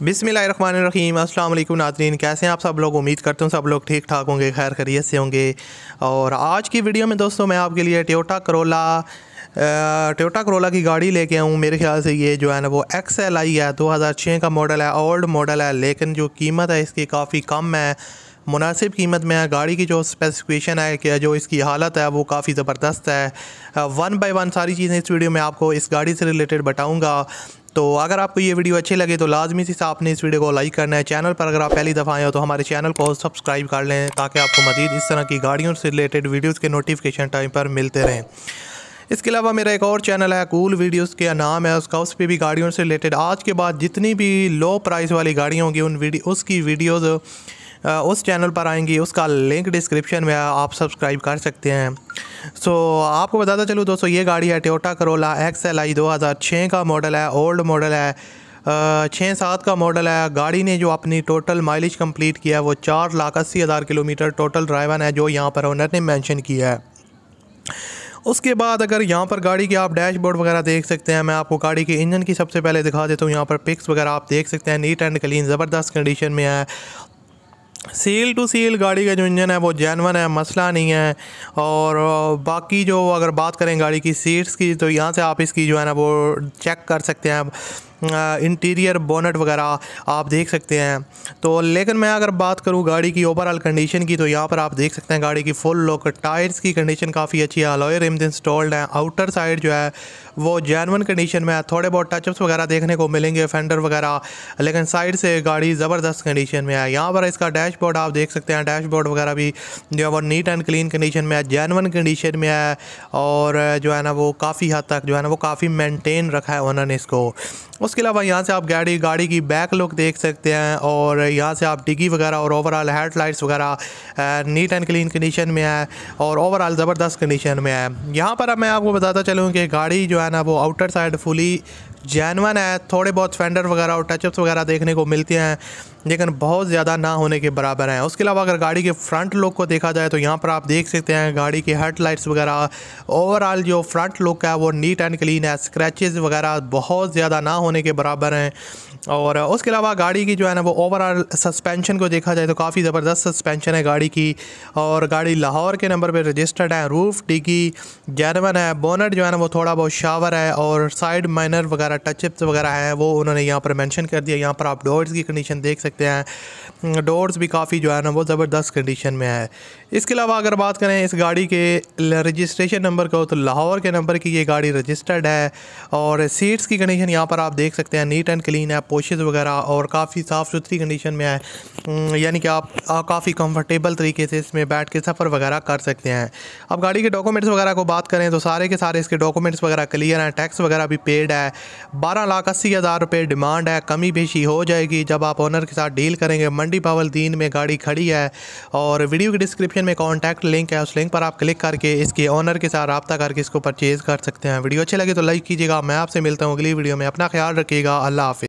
بسم اللہ الرحمن الرحیم، السلام علیکم ناظرین، کیسے ہیں آپ سب لوگ؟ امید کرتے ہوں سب لوگ ٹھیک ٹھاک ہوں گے، خیر خیریت سے ہوں گے۔ اور آج کی ویڈیو میں دوستوں میں آپ کے لیے ٹیوٹا کرولا ٹیوٹا کرولا کی گاڑی لے کے آؤں۔ میرے خیال سے یہ جو ہے نا، وہ ایکس ایل آئی ہے، دو ہزار چھ کا ماڈل ہے، اولڈ ماڈل ہے، لیکن جو قیمت ہے، اس کی کافی کم ہے۔ مناسب قیمت میں ہے۔ گاڑی کی جو اسپیسیفکیشن ہے کہ جو اس کی حالت ہے، وہ کافی زبردست ہے۔ ون بائی ون ساری چیزیں اس ویڈیو میں آپ کو اس گاڑی سے ریلیٹڈ بتاؤں گا۔ تو اگر آپ کو یہ ویڈیو اچھے لگے تو لازمی سے آپ نے اس ویڈیو کو لائک کرنا ہے۔ چینل پر اگر آپ پہلی دفعہ آئے ہو تو ہمارے چینل کو سبسکرائب کر لیں تاکہ آپ کو مزید اس طرح کی گاڑیوں سے ریلیٹڈ ویڈیوز کے نوٹیفکیشن ٹائم پر ملتے رہیں۔ اس کے علاوہ میرا ایک اور چینل ہے کول ویڈیوز کے نام ہے، اس کا اس پہ بھی گاڑیوں سے ریلیٹڈ آج کے بعد جتنی بھی لو پرائز والی گاڑیاں ہوں گی، ان ویڈیو اس کی ویڈیوز اس چینل پر آئیں گی۔ اس کا لنک ڈسکرپشن میں آپ سبسکرائب کر سکتے ہیں۔ سو آپ کو بتاتا چلوں دوستو، یہ گاڑی ہے Toyota Corolla X L I دو ہزار چھ کا ماڈل ہے اولڈ ماڈل ہے۔ چھ سات کا ماڈل ہے۔ گاڑی نے جو اپنی ٹوٹل مائلیج کمپلیٹ کیا ہے، وہ چار لاکھ اسی ہزار کلو میٹر ٹوٹل ڈرائیون ہے جو یہاں پر اونر نے مینشن کیا ہے۔ اس کے بعد اگر یہاں پر گاڑی کی آپ ڈیش بورڈ وغیرہ دیکھ سکتے ہیں، میں آپ کو گاڑی کے انجن کی سب سے پہلے دکھا دیتا ہوں۔ یہاں پر پکس وغیرہ آپ دیکھ سکتے ہیں۔ نیٹ اینڈ کلین زبردست کنڈیشن میں ہے۔ سیل ٹو سیل گاڑی کا جو انجن ہے وہ جینون ہے، مسئلہ نہیں ہے۔ اور باقی جو اگر بات کریں گاڑی کی سیٹس کی، تو یہاں سے آپ اس کی جو ہے نا وہ چیک کر سکتے ہیں۔ انٹیریئر بونٹ وغیرہ آپ دیکھ سکتے ہیں۔ تو لیکن میں اگر بات کروں گاڑی کی اوور آل کنڈیشن کی، تو یہاں پر آپ دیکھ سکتے ہیں گاڑی کی فل لوک ٹائرس کی کنڈیشن کافی اچھی ہے الوئر رمز انسٹالڈ ہیں۔ آؤٹر سائڈ جو ہے، وہ جینون کنڈیشن میں ہے۔ تھوڑے بہت ٹچ اپس وغیرہ دیکھنے کو ملیں گے فینڈر وغیرہ۔ لیکن سائڈ سے گاڑی زبردست کنڈیشن میں ہے۔ یہاں پر اس کا ڈیش بورڈ آپ دیکھ سکتے ہیں۔ ڈیش بورڈ وغیرہ بھی جو ہے، وہ نیٹ اینڈ کلین کنڈیشن میں ہے جینون کنڈیشن میں ہے۔ اور جو ہے نا، وہ کافی حد تک جو ہے نا، وہ کافی مینٹین رکھا ہے انہوں نے اس کو۔ اس کے علاوہ یہاں سے آپ گاڑی گاڑی کی بیک لک دیکھ سکتے ہیں اور یہاں سے آپ ڈگی وغیرہ اور اوور آل ہیڈ لائٹس وغیرہ نیٹ اینڈ کلین کنڈیشن میں ہے اور اوور آل زبردست کنڈیشن میں ہے۔ یہاں پر اب میں آپ کو بتاتا چلوں کہ گاڑی جو ہے نا وہ آؤٹر سائڈ فلی جینون ہے تھوڑے بہت فینڈر وغیرہ اور ٹچ اپس وغیرہ دیکھنے کو ملتی ہیں، لیکن بہت زیادہ نہ ہونے کے برابر ہیں۔ اس کے علاوہ اگر گاڑی کے فرنٹ لک کو دیکھا جائے تو یہاں پر آپ دیکھ سکتے ہیں گاڑی کے ہیڈ لائٹس وغیرہ۔ اوور آل جو فرنٹ لک ہے وہ نیٹ اینڈ کلین ہے اسکریچز وغیرہ بہت زیادہ نہ ہونے کے برابر ہیں۔ اور اس کے علاوہ گاڑی کی جو ہے نا، وہ اوور آل سسپینشن کو دیکھا جائے تو کافی زبردست سسپینشن ہے گاڑی کی۔ اور گاڑی لاہور کے نمبر پہ رجسٹرڈ ہے روف ڈیگی جیرمن ہے بونٹ جو ہے نا، وہ تھوڑا بہت شاور ہے اور سائڈ مائنر وغیرہ ٹچ اپس وغیرہ ہیں، وہ انہوں نے یہاں پر مینشن کر دیا. یہاں پر آپ ڈورز کی کنڈیشن دیکھ سکتے ہیں. ڈورز بھی کافی جو ہے نا وہ زبردست کنڈیشن میں ہے. اس کے علاوہ اگر بات کریں اس گاڑی کے رجسٹریشن نمبر کو، تو لاہور کے نمبر کی یہ گاڑی رجسٹرڈ ہے. اور سیٹس کی کنڈیشن یہاں پر آپ دیکھ سکتے ہیں. نیٹ اینڈ کلین ہے پوشز وغیرہ، اور کافی صاف ستھری کنڈیشن میں ہے. یعنی کہ آپ کافی کمفرٹیبل طریقے سے اس میں بیٹھ کے سفر وغیرہ کر سکتے ہیں. اب گاڑی کے ڈاکومنٹس وغیرہ کو بات کریں تو سارے کے سارے اس کے ڈاکومنٹس وغیرہ کلیئر ہیں. ٹیکس وغیرہ بھی پیڈ ہے. بارہ لاکھ اسی ہزار روپے ڈیمانڈ ہے۔ کمی بیشی ہو جائے گی جب آپ اونر کے ساتھ ڈیل کریں گے۔ منڈی پاول دین میں گاڑی کھڑی ہے اور ویڈیو کی ڈسکرپشن میں کانٹیکٹ لنک ہے۔ اس لنک پر آپ کلک کر کے اس کے اونر کے ساتھ رابطہ کر کے اس کو پرچیز کر سکتے ہیں۔ ویڈیو اچھے لگے تو لائک کیجیے گا۔ میں آپ سے ملتا ہوں اگلی ویڈیو میں۔ اپنا خیال رکھیے گا۔ اللہ حافظ۔